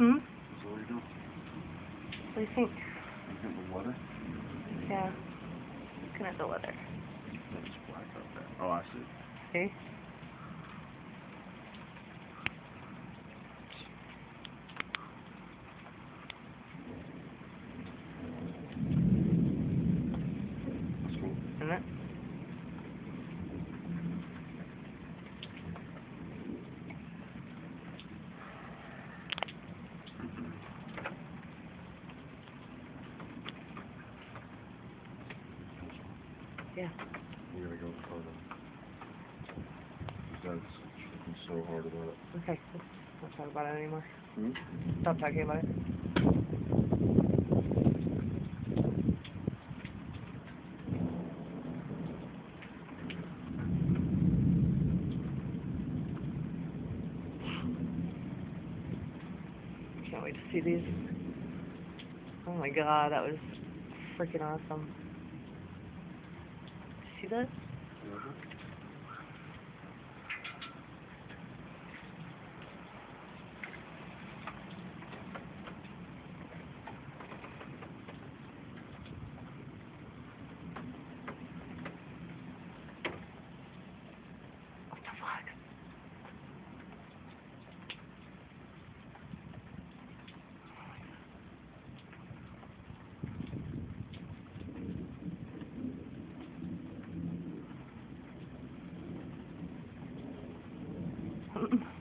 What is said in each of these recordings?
Hmm? That's all you do. What do you think? You get the letter. Yeah. Looking at the letter. That's black up there. Oh, I see. See? That's cool. Isn't it? Yeah. We gotta go further. His dad's looking so hard about it. Okay. Let's not talk about it anymore. Hmm? Stop talking about it. Can't wait to see these. Oh my god, that was freaking awesome. See that? What fuck?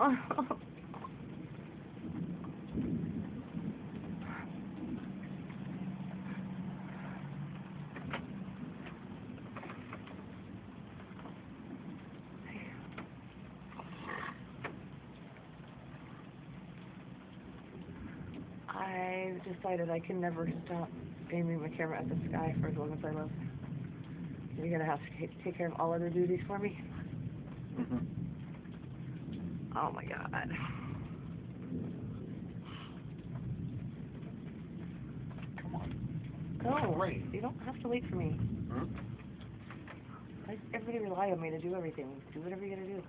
Oh. I decided I can never stop aiming my camera at the sky for as long as I live. You're gonna have to ta- take care of all other duties for me. Mm-hmm. Oh my god. Come on. No, Great. you don't have to wait for me. Why everybody rely on me to do everything? Do whatever you gotta do.